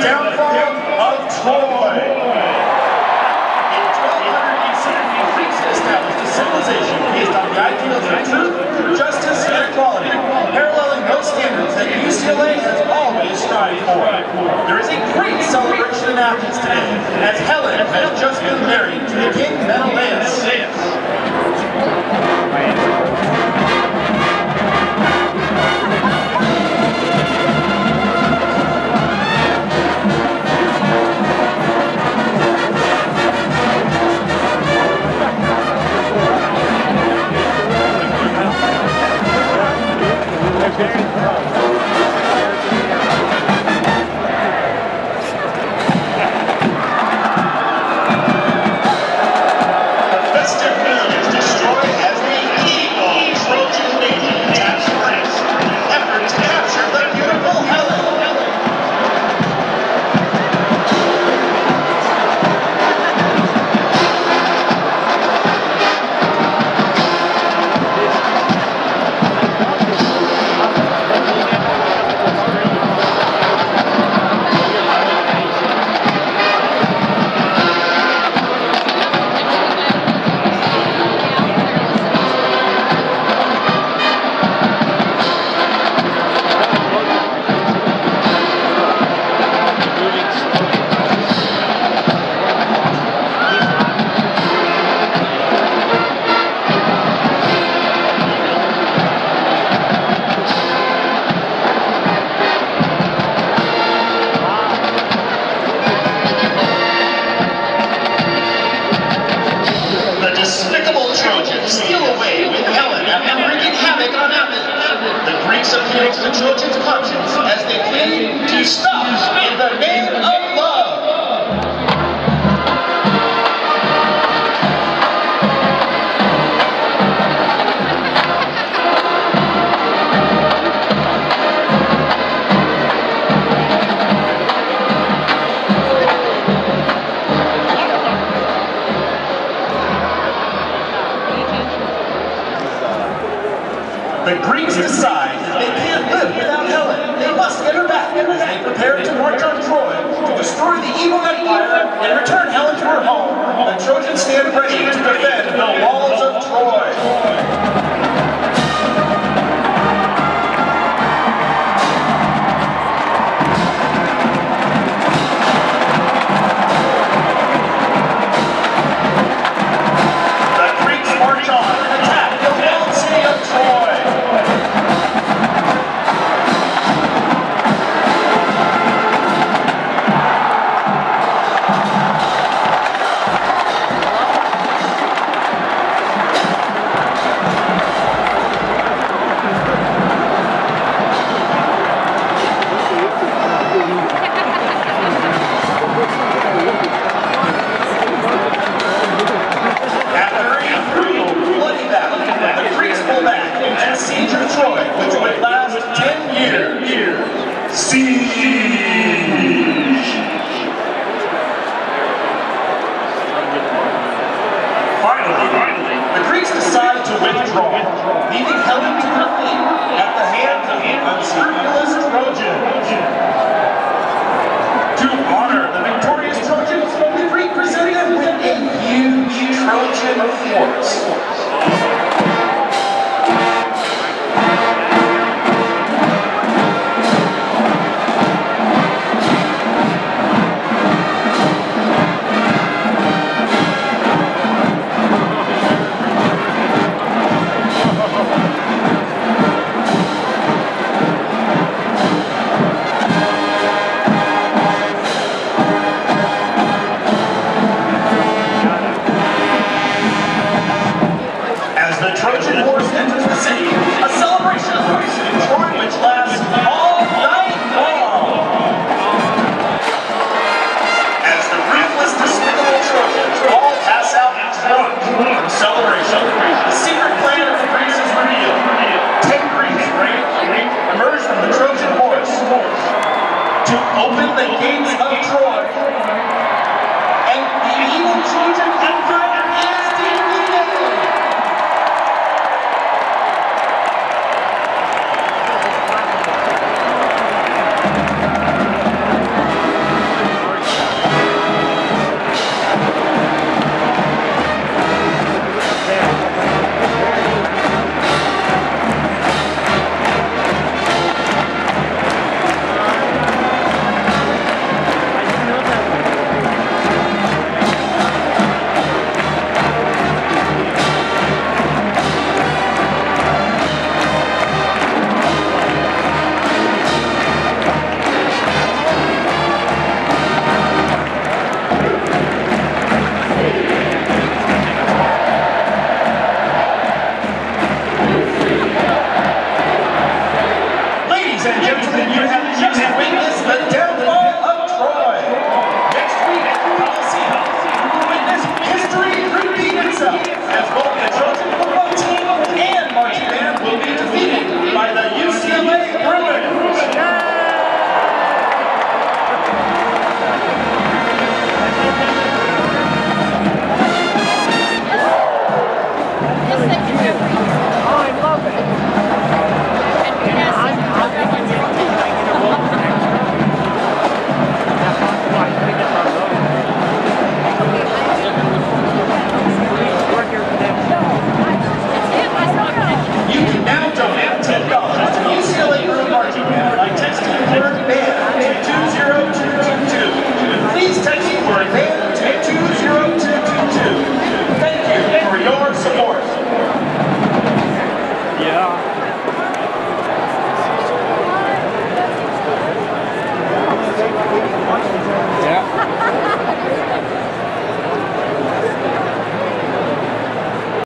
downfall of Troy. In 1200 BC, the Greeks established a civilization based on the ideals of truth, justice, and equality, paralleling those standards that UCLA has always strived for. There is a great celebration in Athens today, as Helen has just been married to the king Menelaus. The The Greeks appeal to the Trojans' conscience as they plead to stop in the name of love. The Greeks decide without Helen. They must get her back they prepare to march on Troy to destroy the evil empire and return Helen to her home. The Trojans stand ready to defend 10 years. Siege! to open the gates of Troy.